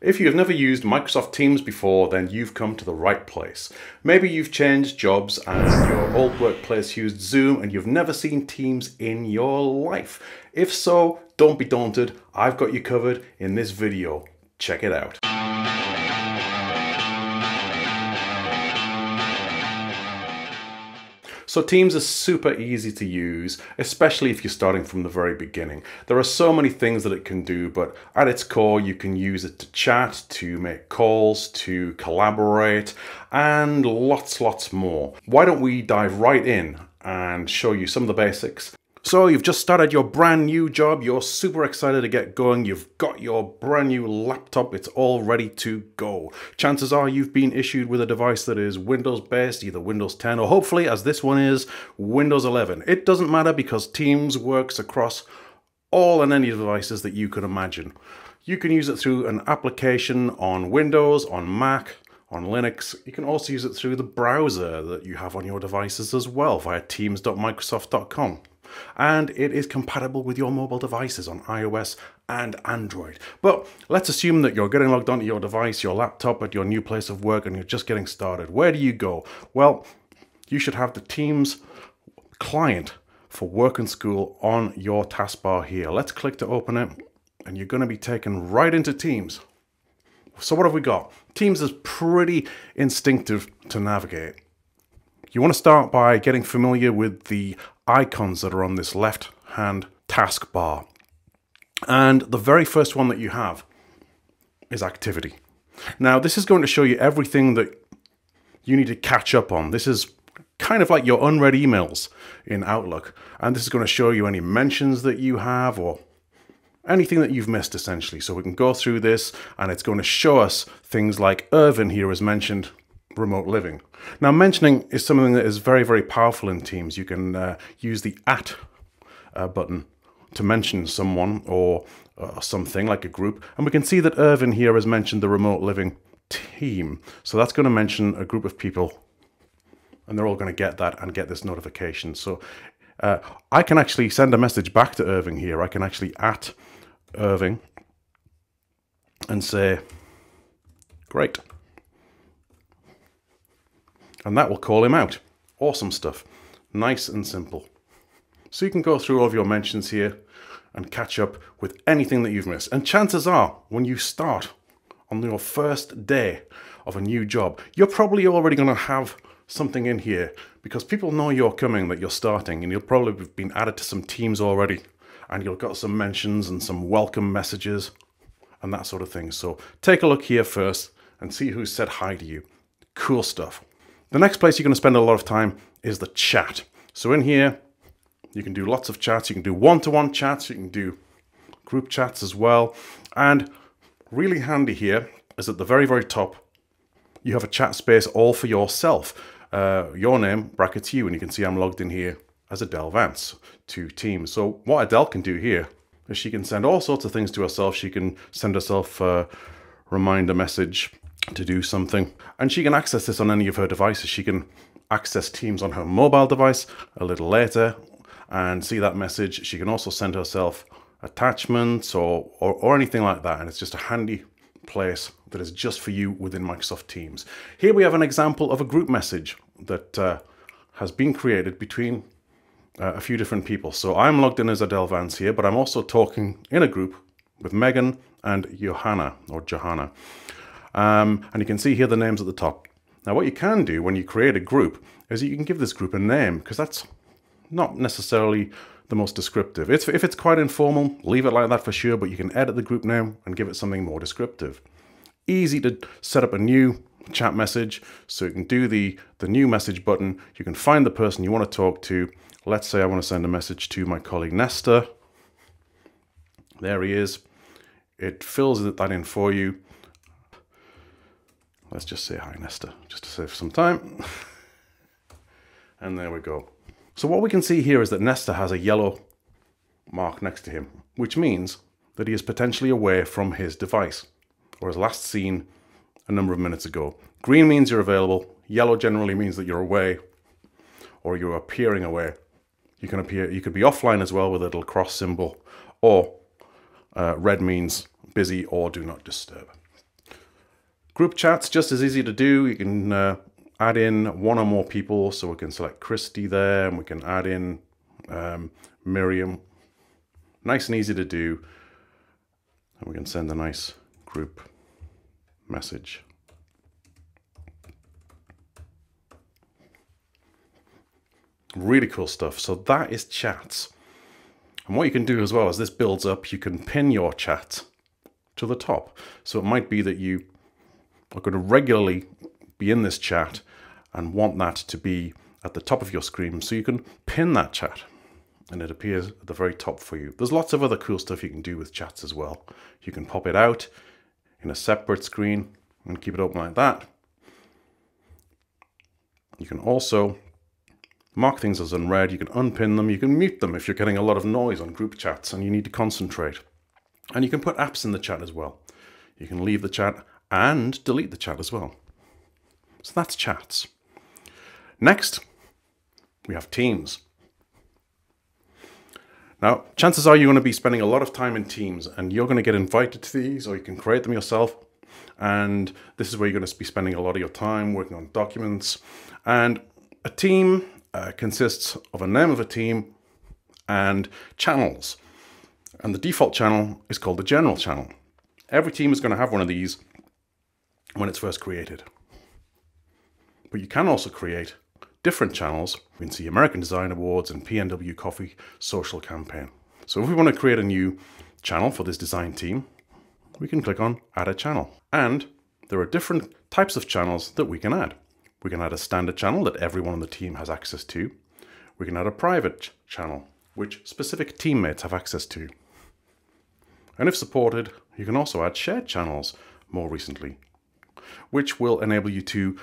If you've never used Microsoft Teams before, then you've come to the right place. Maybe you've changed jobs and your old workplace used Zoom and you've never seen Teams in your life. If so, don't be daunted. I've got you covered in this video. Check it out. So Teams is super easy to use, especially if you're starting from the very beginning. There are so many things that it can do, but at its core, you can use it to chat, to make calls, to collaborate, and lots, lots more. Why don't we dive right in and show you some of the basics so you've just started your brand new job, you're super excited to get going, you've got your brand new laptop, it's all ready to go. Chances are you've been issued with a device that is Windows based, either Windows 10 or hopefully, as this one is, Windows 11. It doesn't matter because Teams works across all and any devices that you can imagine. You can use it through an application on Windows, on Mac, on Linux. You can also use it through the browser that you have on your devices as well via teams.microsoft.com and it is compatible with your mobile devices on iOS and Android. But let's assume that you're getting logged onto your device, your laptop at your new place of work and you're just getting started. Where do you go? Well, you should have the Teams client for work and school on your taskbar here. Let's click to open it and you're going to be taken right into Teams. So what have we got? Teams is pretty instinctive to navigate. You want to start by getting familiar with the icons that are on this left hand taskbar. And the very first one that you have is activity. Now, this is going to show you everything that you need to catch up on. This is kind of like your unread emails in Outlook. And this is going to show you any mentions that you have or anything that you've missed essentially. So we can go through this and it's going to show us things like Irvin here is mentioned remote living. Now, mentioning is something that is very, very powerful in Teams. You can uh, use the at uh, button to mention someone or uh, something like a group. And we can see that Irvin here has mentioned the remote living team. So that's going to mention a group of people and they're all going to get that and get this notification. So uh, I can actually send a message back to Irvin here. I can actually at Irvin and say, great and that will call him out. Awesome stuff. Nice and simple. So you can go through all of your mentions here and catch up with anything that you've missed. And chances are, when you start on your first day of a new job, you're probably already going to have something in here because people know you're coming, that you're starting, and you'll probably have been added to some teams already, and you've got some mentions and some welcome messages and that sort of thing. So take a look here first and see who said hi to you. Cool stuff. The next place you're going to spend a lot of time is the chat. So in here, you can do lots of chats. You can do one-to-one -one chats. You can do group chats as well. And really handy here is at the very, very top, you have a chat space all for yourself. Uh, your name, brackets you, and you can see I'm logged in here as Adele Vance to Teams. So what Adele can do here is she can send all sorts of things to herself. She can send herself a reminder message to do something. And she can access this on any of her devices. She can access Teams on her mobile device a little later and see that message. She can also send herself attachments or, or, or anything like that. And it's just a handy place that is just for you within Microsoft Teams. Here we have an example of a group message that uh, has been created between uh, a few different people. So I'm logged in as Adele Vance here, but I'm also talking in a group with Megan and Johanna or Johanna. Um, and you can see here the names at the top. Now what you can do when you create a group is you can give this group a name because that's not necessarily the most descriptive. It's, if it's quite informal, leave it like that for sure, but you can edit the group name and give it something more descriptive. Easy to set up a new chat message, so you can do the, the new message button, you can find the person you want to talk to. Let's say I want to send a message to my colleague Nestor. There he is. It fills that in for you. Let's just say hi, Nestor, just to save some time. and there we go. So what we can see here is that Nestor has a yellow mark next to him, which means that he is potentially away from his device, or was last seen a number of minutes ago. Green means you're available, yellow generally means that you're away, or you're appearing away. You can appear, you could be offline as well with a little cross symbol, or uh, red means busy or do not disturb. Group chats, just as easy to do. You can uh, add in one or more people. So we can select Christy there and we can add in um, Miriam. Nice and easy to do. And we can send a nice group message. Really cool stuff. So that is chats. And what you can do as well as this builds up, you can pin your chat to the top. So it might be that you are going to regularly be in this chat and want that to be at the top of your screen so you can pin that chat and it appears at the very top for you. There's lots of other cool stuff you can do with chats as well. You can pop it out in a separate screen and keep it open like that. You can also mark things as unread, you can unpin them, you can mute them if you're getting a lot of noise on group chats and you need to concentrate. And you can put apps in the chat as well. You can leave the chat and delete the chat as well. So that's chats. Next, we have Teams. Now, chances are you're going to be spending a lot of time in Teams and you're going to get invited to these or you can create them yourself. And this is where you're going to be spending a lot of your time working on documents. And a team uh, consists of a name of a team and channels. And the default channel is called the general channel. Every team is going to have one of these when it's first created. But you can also create different channels. We can see American Design Awards and PNW Coffee social campaign. So if we want to create a new channel for this design team, we can click on add a channel. And there are different types of channels that we can add. We can add a standard channel that everyone on the team has access to. We can add a private ch channel, which specific teammates have access to. And if supported, you can also add shared channels more recently, which will enable you to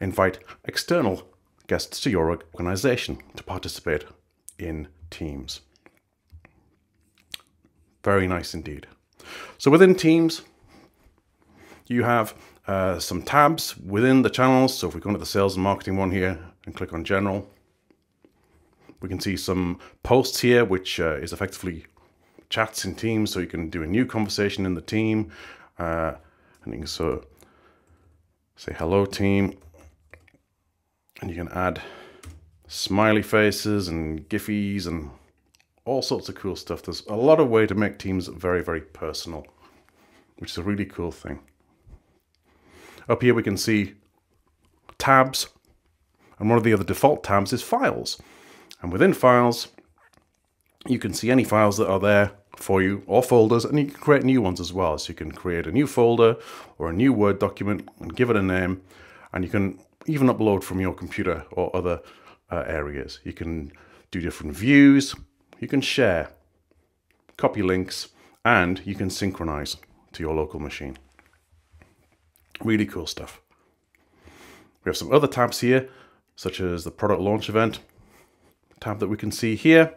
invite external guests to your organization to participate in Teams. Very nice indeed. So within Teams, you have uh, some tabs within the channels. So if we go into the sales and marketing one here and click on general, we can see some posts here, which uh, is effectively chats in Teams. So you can do a new conversation in the team. Uh, and you can so say hello team and you can add smiley faces and giffies and all sorts of cool stuff. There's a lot of way to make teams very, very personal, which is a really cool thing. Up here we can see tabs, and one of the other default tabs is files. And within files, you can see any files that are there for you or folders and you can create new ones as well. So you can create a new folder or a new Word document and give it a name and you can even upload from your computer or other uh, areas. You can do different views, you can share, copy links, and you can synchronize to your local machine. Really cool stuff. We have some other tabs here, such as the product launch event tab that we can see here.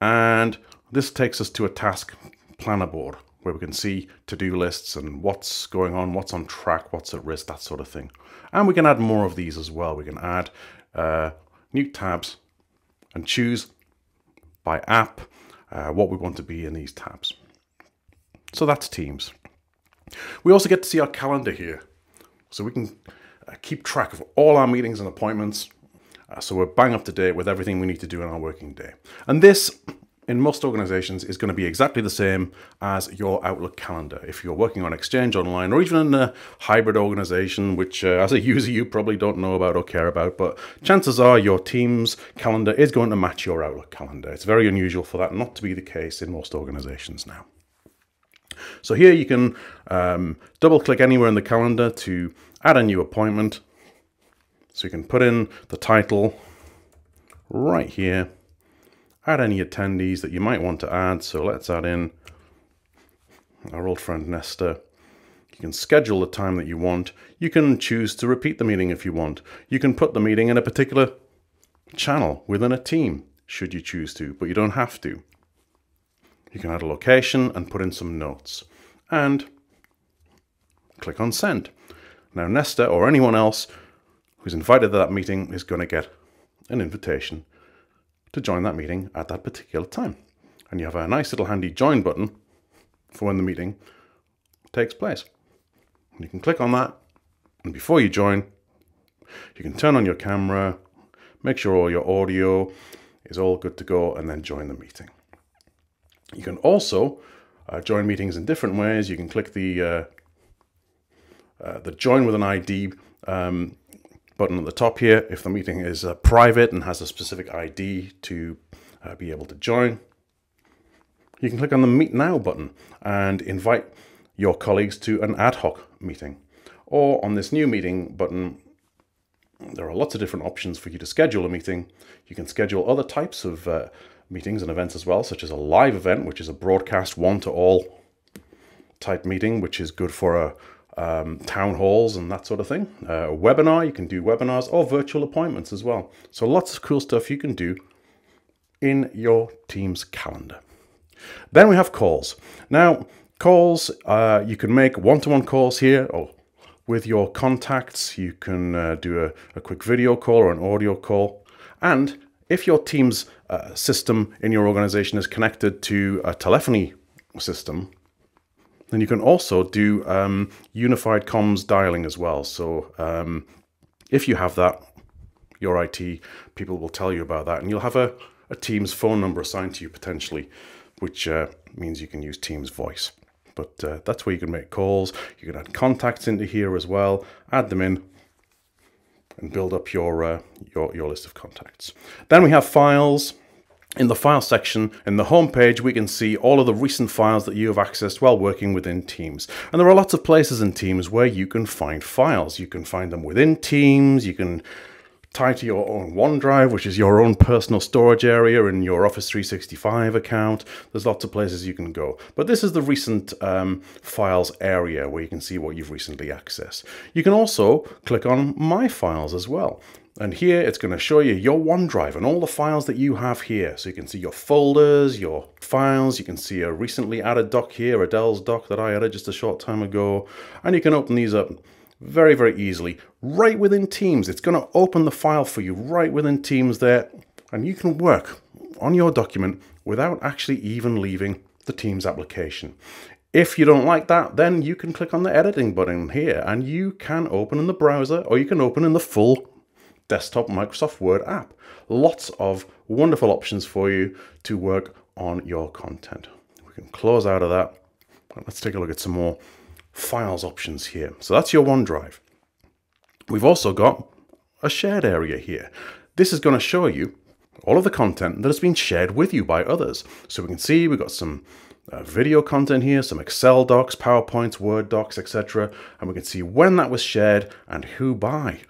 And this takes us to a task planner board where we can see to-do lists and what's going on, what's on track, what's at risk, that sort of thing. And we can add more of these as well. We can add uh, new tabs and choose by app uh, what we want to be in these tabs. So that's Teams. We also get to see our calendar here. So we can uh, keep track of all our meetings and appointments. Uh, so we're bang up to date with everything we need to do in our working day. And this in most organizations is going to be exactly the same as your Outlook calendar. If you're working on Exchange Online or even in a hybrid organization, which uh, as a user you probably don't know about or care about, but chances are your team's calendar is going to match your Outlook calendar. It's very unusual for that not to be the case in most organizations now. So here you can um, double click anywhere in the calendar to add a new appointment. So you can put in the title right here add any attendees that you might want to add. So let's add in our old friend Nestor. You can schedule the time that you want. You can choose to repeat the meeting if you want. You can put the meeting in a particular channel within a team, should you choose to, but you don't have to. You can add a location and put in some notes. And click on send. Now Nestor or anyone else who's invited to that meeting is going to get an invitation to join that meeting at that particular time. And you have a nice little handy join button for when the meeting takes place. And you can click on that And before you join, you can turn on your camera, make sure all your audio is all good to go, and then join the meeting. You can also uh, join meetings in different ways. You can click the uh, uh, the join with an ID um, button at the top here if the meeting is uh, private and has a specific ID to uh, be able to join. You can click on the Meet Now button and invite your colleagues to an ad hoc meeting. Or on this new meeting button, there are lots of different options for you to schedule a meeting. You can schedule other types of uh, meetings and events as well, such as a live event, which is a broadcast one-to-all type meeting, which is good for a, um, town halls and that sort of thing. Uh, a webinar, you can do webinars or virtual appointments as well. So lots of cool stuff you can do in your team's calendar. Then we have calls. Now, calls, uh, you can make one-to-one -one calls here or with your contacts. You can uh, do a, a, quick video call or an audio call. And if your team's uh, system in your organization is connected to a telephony system, then you can also do um, unified comms dialing as well. So um, if you have that, your IT people will tell you about that, and you'll have a, a Teams phone number assigned to you potentially, which uh, means you can use Teams voice. But uh, that's where you can make calls. You can add contacts into here as well, add them in, and build up your, uh, your, your list of contacts. Then we have files. In the file section, in the home page, we can see all of the recent files that you have accessed while working within Teams. And there are lots of places in Teams where you can find files. You can find them within Teams, you can tie to your own OneDrive, which is your own personal storage area in your Office 365 account. There's lots of places you can go. But this is the recent um, files area where you can see what you've recently accessed. You can also click on My Files as well. And here it's going to show you your OneDrive and all the files that you have here. So you can see your folders, your files, you can see a recently added doc here, Adele's doc that I added just a short time ago. And you can open these up very, very easily right within Teams. It's going to open the file for you right within Teams there, and you can work on your document without actually even leaving the Teams application. If you don't like that, then you can click on the editing button here and you can open in the browser or you can open in the full desktop Microsoft Word app. Lots of wonderful options for you to work on your content. We can close out of that. Let's take a look at some more files options here. So that's your OneDrive. We've also got a shared area here. This is going to show you all of the content that has been shared with you by others. So we can see we've got some uh, video content here, some Excel docs, PowerPoints, Word docs, etc. And we can see when that was shared and who by.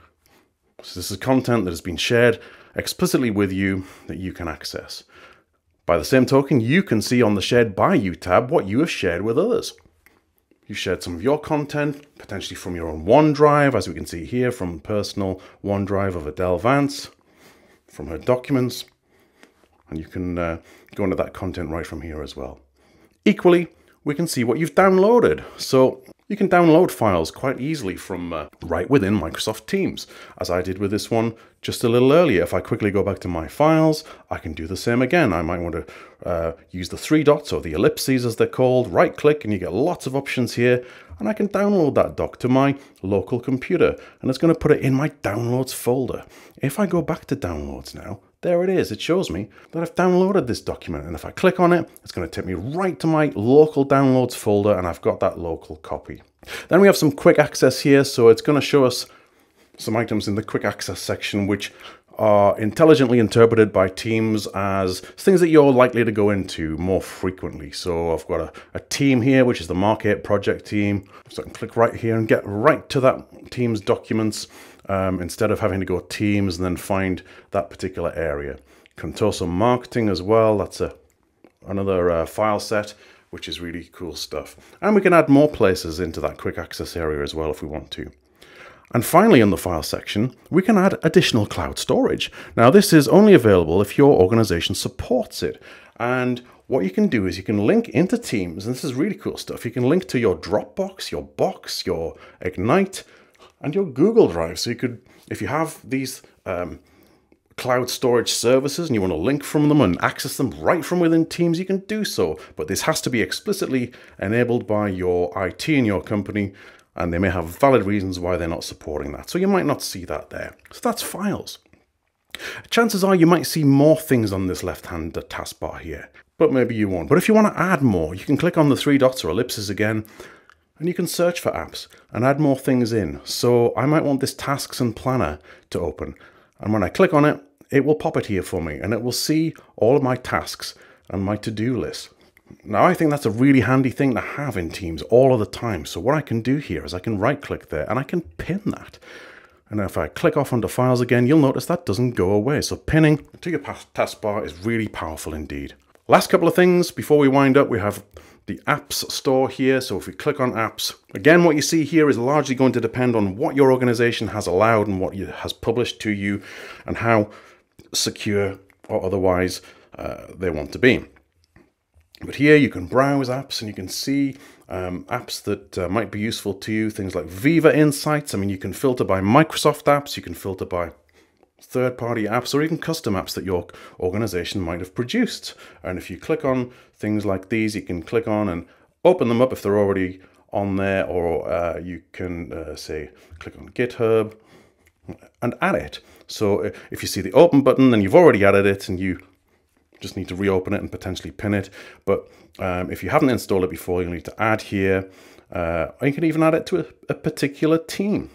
So this is content that has been shared explicitly with you that you can access. By the same token, you can see on the Shared By You tab what you have shared with others. You shared some of your content, potentially from your own OneDrive, as we can see here from personal OneDrive of Adele Vance, from her documents, and you can uh, go into that content right from here as well. Equally, we can see what you've downloaded. So you can download files quite easily from uh, right within Microsoft Teams, as I did with this one just a little earlier. If I quickly go back to my files, I can do the same again. I might want to uh, use the three dots or the ellipses as they're called, right click and you get lots of options here and I can download that doc to my local computer and it's going to put it in my downloads folder. If I go back to downloads now, there it is. It shows me that I've downloaded this document. And if I click on it, it's going to take me right to my local downloads folder and I've got that local copy. Then we have some quick access here. So it's going to show us some items in the quick access section, which are intelligently interpreted by teams as things that you're likely to go into more frequently. So I've got a, a team here, which is the Mark8 project team. So I can click right here and get right to that team's documents um, instead of having to go teams and then find that particular area. Contoso marketing as well. That's a another uh, file set, which is really cool stuff. And we can add more places into that quick access area as well if we want to. And finally, in the file section, we can add additional cloud storage. Now, this is only available if your organization supports it. And what you can do is you can link into Teams, and this is really cool stuff. You can link to your Dropbox, your Box, your Egnyte, and your Google Drive. So you could, if you have these um, cloud storage services and you want to link from them and access them right from within Teams, you can do so. But this has to be explicitly enabled by your IT in your company and they may have valid reasons why they're not supporting that. So you might not see that there. So that's files. Chances are you might see more things on this left-hand taskbar here, but maybe you won't. But if you want to add more, you can click on the three dots or ellipses again, and you can search for apps and add more things in. So I might want this tasks and planner to open. And when I click on it, it will pop it here for me and it will see all of my tasks and my to-do list. Now I think that's a really handy thing to have in Teams all of the time. So what I can do here is I can right click there and I can pin that. And if I click off onto files again, you'll notice that doesn't go away. So pinning to your taskbar is really powerful indeed. Last couple of things before we wind up, we have the apps store here. So if we click on apps, again, what you see here is largely going to depend on what your organization has allowed and what has published to you and how secure or otherwise uh, they want to be. But here you can browse apps and you can see um, apps that uh, might be useful to you. Things like Viva Insights. I mean, you can filter by Microsoft apps, you can filter by third-party apps or even custom apps that your organization might have produced. And if you click on things like these, you can click on and open them up if they're already on there, or uh, you can uh, say, click on GitHub and add it. So uh, if you see the open button, then you've already added it and you just need to reopen it and potentially pin it. But um, if you haven't installed it before, you'll need to add here. Uh, you can even add it to a, a particular team.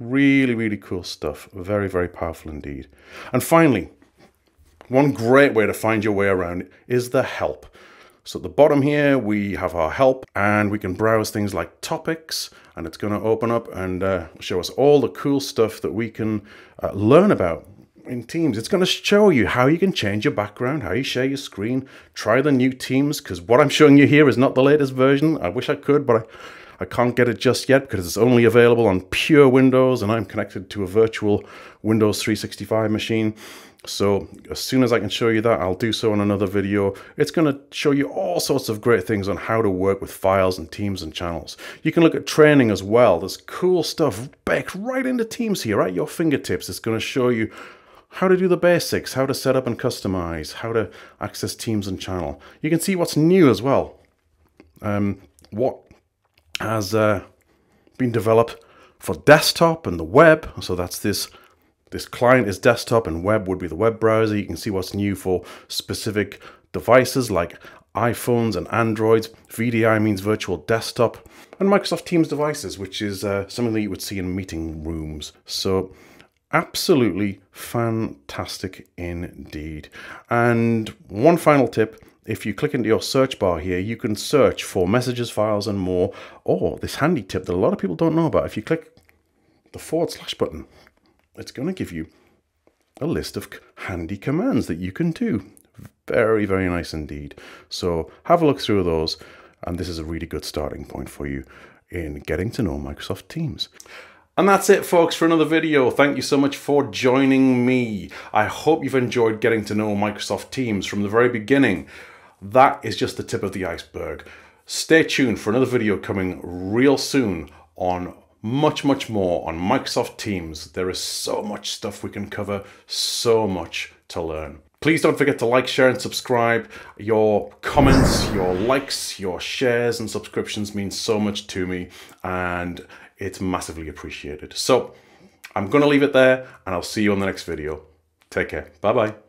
Really, really cool stuff. Very, very powerful indeed. And finally, one great way to find your way around is the help. So at the bottom here, we have our help and we can browse things like topics and it's going to open up and uh, show us all the cool stuff that we can uh, learn about in Teams. It's going to show you how you can change your background, how you share your screen, try the new Teams, because what I'm showing you here is not the latest version. I wish I could, but I, I can't get it just yet because it's only available on pure Windows and I'm connected to a virtual Windows 365 machine. So as soon as I can show you that, I'll do so in another video. It's going to show you all sorts of great things on how to work with files and teams and channels. You can look at training as well. There's cool stuff baked right into Teams here, at your fingertips. It's going to show you how to do the basics, how to set up and customize, how to access Teams and channel. You can see what's new as well. Um, what has uh, been developed for desktop and the web. So that's this this client is desktop and web would be the web browser. You can see what's new for specific devices like iPhones and Androids. VDI means virtual desktop and Microsoft Teams devices, which is uh, something that you would see in meeting rooms. So absolutely fantastic indeed. And one final tip if you click into your search bar here, you can search for messages, files, and more. Or this handy tip that a lot of people don't know about. If you click the forward slash button, it's going to give you a list of handy commands that you can do. Very, very nice indeed. So have a look through those. And this is a really good starting point for you in getting to know Microsoft Teams. And that's it folks for another video. Thank you so much for joining me. I hope you've enjoyed getting to know Microsoft Teams from the very beginning that is just the tip of the iceberg. Stay tuned for another video coming real soon on much, much more on Microsoft Teams. There is so much stuff we can cover, so much to learn. Please don't forget to like, share, and subscribe. Your comments, your likes, your shares, and subscriptions mean so much to me, and it's massively appreciated. So, I'm going to leave it there, and I'll see you on the next video. Take care. Bye-bye.